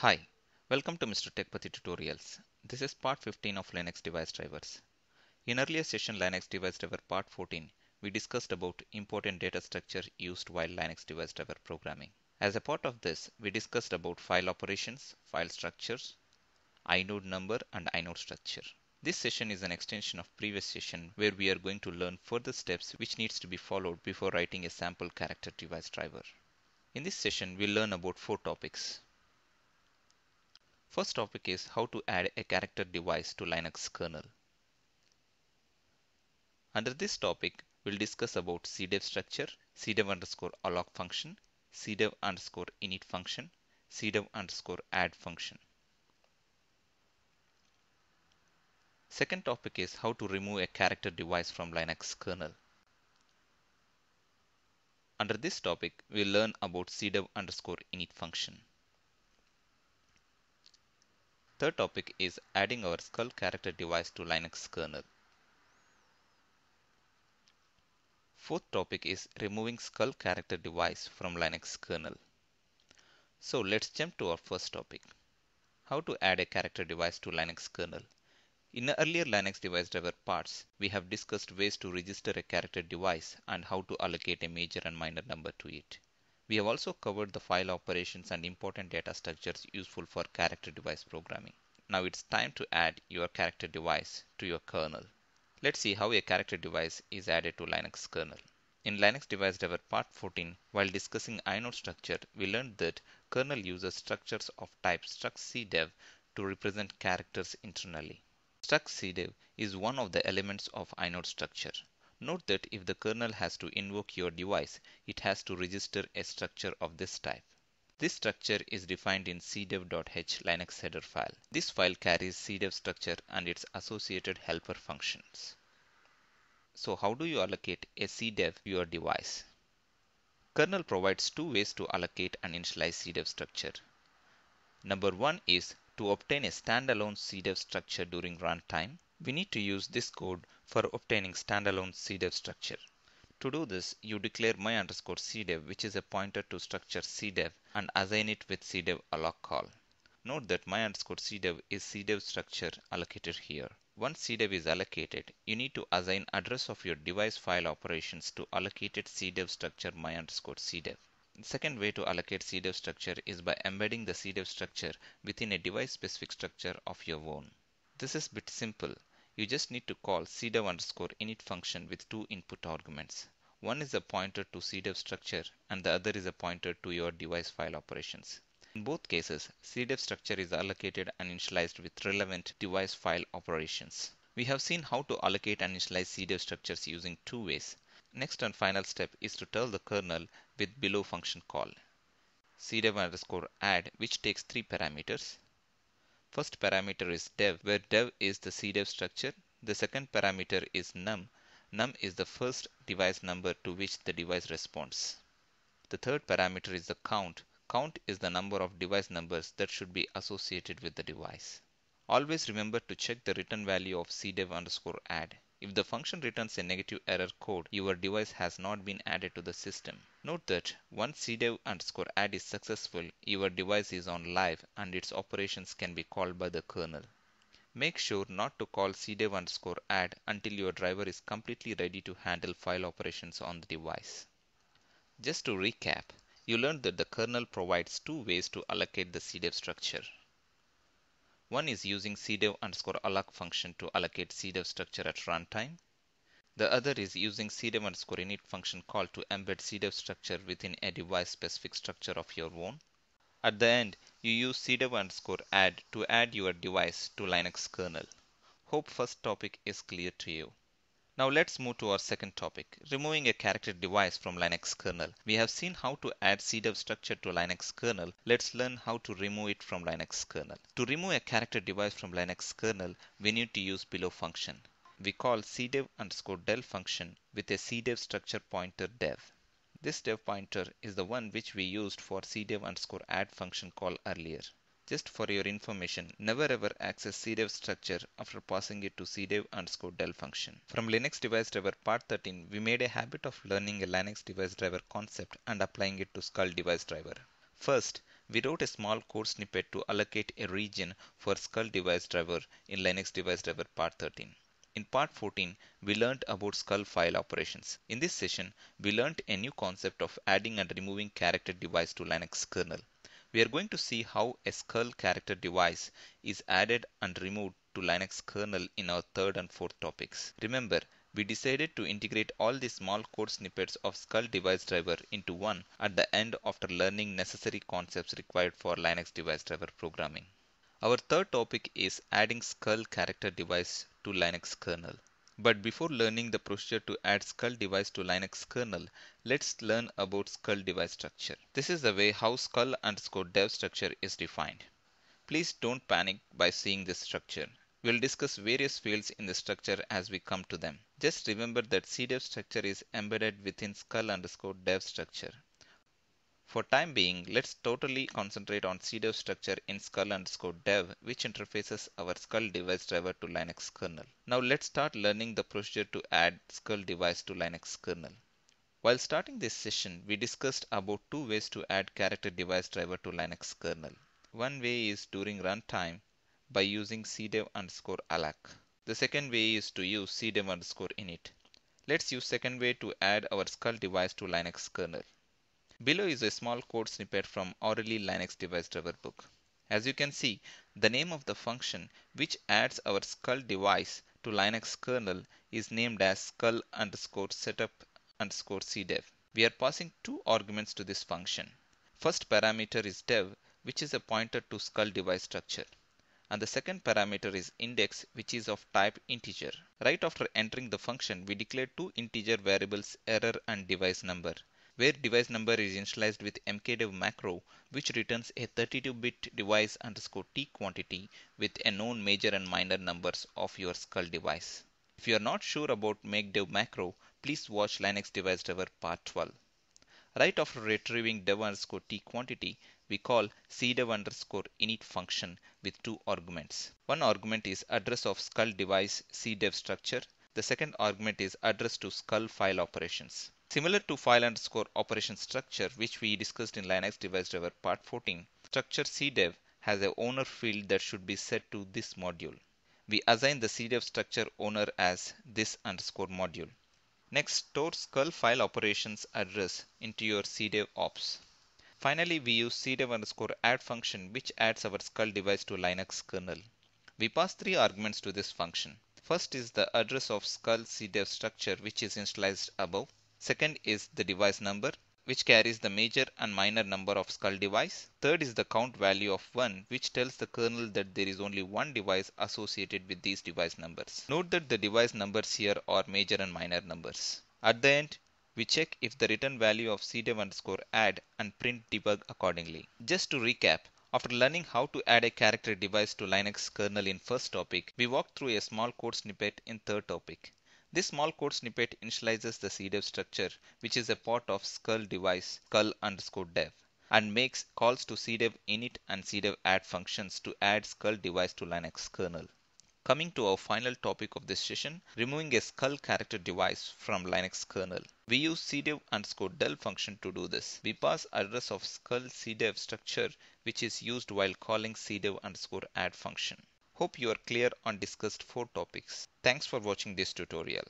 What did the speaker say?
Hi, welcome to Mr. Techpathi Tutorials. This is part 15 of Linux device drivers. In earlier session Linux device driver part 14, we discussed about important data structure used while Linux device driver programming. As a part of this, we discussed about file operations, file structures, inode number and inode structure. This session is an extension of previous session where we are going to learn further steps which needs to be followed before writing a sample character device driver. In this session, we'll learn about four topics. First topic is how to add a character device to Linux kernel. Under this topic, we'll discuss about cdev structure, cdev underscore alloc function, cdev underscore init function, cdev underscore add function. Second topic is how to remove a character device from Linux kernel. Under this topic, we'll learn about cdev underscore init function. Third topic is adding our scull character device to Linux kernel. Fourth topic is removing scull character device from Linux kernel. So let's jump to our first topic. How to add a character device to Linux kernel. In earlier Linux device driver parts, we have discussed ways to register a character device and how to allocate a major and minor number to it. We have also covered the file operations and important data structures useful for character device programming. Now it's time to add your character device to your kernel. Let's see how a character device is added to Linux kernel. In Linux device driver part 14, while discussing inode structure, we learned that kernel uses structures of type struct cdev to represent characters internally. Struct cdev is one of the elements of inode structure. Note that if the kernel has to invoke your device, it has to register a structure of this type. This structure is defined in cdev.h Linux header file. This file carries cdev structure and its associated helper functions. So how do you allocate a cdev to your device? Kernel provides two ways to allocate and initialize cdev structure. Number one is to obtain a standalone cdev structure during runtime we need to use this code for obtaining standalone cdev structure. To do this, you declare my underscore cdev, which is a pointer to structure cdev, and assign it with cdev alloc call. Note that my underscore cdev is cdev structure allocated here. Once cdev is allocated, you need to assign address of your device file operations to allocated cdev structure my underscore cdev. The second way to allocate cdev structure is by embedding the cdev structure within a device specific structure of your own. This is bit simple. You just need to call cdev underscore init function with two input arguments. One is a pointer to cdev structure and the other is a pointer to your device file operations. In both cases, cdev structure is allocated and initialized with relevant device file operations. We have seen how to allocate and initialize cdev structures using two ways. Next and final step is to tell the kernel with below function call. cdev underscore add which takes three parameters First parameter is dev, where dev is the cdev structure. The second parameter is num. Num is the first device number to which the device responds. The third parameter is the count. Count is the number of device numbers that should be associated with the device. Always remember to check the return value of cdev underscore add. If the function returns a negative error code, your device has not been added to the system. Note that once cdev underscore add is successful, your device is on live and its operations can be called by the kernel. Make sure not to call cdev underscore add until your driver is completely ready to handle file operations on the device. Just to recap, you learned that the kernel provides two ways to allocate the cdev structure. One is using cdev underscore alloc function to allocate cdev structure at runtime. The other is using cdev underscore init function call to embed cdev structure within a device specific structure of your own. At the end, you use cdev underscore add to add your device to Linux kernel. Hope first topic is clear to you. Now let's move to our second topic, removing a character device from Linux kernel. We have seen how to add cdev structure to Linux kernel. Let's learn how to remove it from Linux kernel. To remove a character device from Linux kernel, we need to use below function. We call cdev underscore del function with a cdev structure pointer dev. This dev pointer is the one which we used for cdev underscore add function call earlier. Just for your information, never ever access cdev structure after passing it to cdev underscore del function. From Linux device driver part 13, we made a habit of learning a Linux device driver concept and applying it to scull device driver. First, we wrote a small code snippet to allocate a region for scull device driver in Linux device driver part 13. In part 14, we learned about scull file operations. In this session, we learned a new concept of adding and removing character device to Linux kernel. We are going to see how a scull character device is added and removed to Linux kernel in our third and fourth topics. Remember, we decided to integrate all the small code snippets of scull device driver into one at the end after learning necessary concepts required for Linux device driver programming. Our third topic is adding scull character device to Linux kernel. But before learning the procedure to add scull device to Linux kernel, let's learn about scull device structure. This is the way how scull underscore dev structure is defined. Please don't panic by seeing this structure. We'll discuss various fields in the structure as we come to them. Just remember that cdev structure is embedded within scull underscore dev structure. For time being, let's totally concentrate on cdev structure in scull underscore dev which interfaces our scull device driver to Linux kernel. Now let's start learning the procedure to add scull device to Linux kernel. While starting this session, we discussed about two ways to add character device driver to Linux kernel. One way is during runtime by using cdev underscore alloc. The second way is to use cdev underscore init. Let's use second way to add our scull device to Linux kernel. Below is a small code snippet from O'Reilly Linux device driver book. As you can see, the name of the function which adds our scull device to Linux kernel is named as scull underscore setup underscore cdev. We are passing two arguments to this function. First parameter is dev, which is a pointer to scull device structure and the second parameter is index which is of type integer. Right after entering the function we declare two integer variables error and device number where device number is initialized with mkdev macro which returns a 32-bit device underscore t quantity with a known major and minor numbers of your scull device. If you are not sure about makedev macro, please watch Linux device driver part 12. Right after retrieving dev underscore t quantity, we call cdev underscore init function with two arguments. One argument is address of scull device cdev structure. The second argument is address to scull file operations. Similar to file underscore operation structure which we discussed in Linux device driver part 14, structure cdev has a owner field that should be set to this module. We assign the cdev structure owner as this underscore module. Next, store scull file operations address into your cdev ops. Finally, we use cdev underscore add function which adds our scull device to Linux kernel. We pass three arguments to this function. First is the address of scull cdev structure which is initialized above. Second is the device number which carries the major and minor number of scull device. Third is the count value of 1 which tells the kernel that there is only one device associated with these device numbers. Note that the device numbers here are major and minor numbers. At the end, we check if the return value of cdev underscore add and print debug accordingly. Just to recap, after learning how to add a character device to Linux kernel in first topic, we walked through a small code snippet in third topic. This small code snippet initializes the cdev structure, which is a part of scull device scull underscore dev, and makes calls to cdev init and cdev add functions to add scull device to Linux kernel. Coming to our final topic of this session, removing a scull character device from Linux kernel. We use cdev underscore del function to do this. We pass address of scull cdev structure which is used while calling cdev underscore add function. Hope you are clear on discussed four topics. Thanks for watching this tutorial.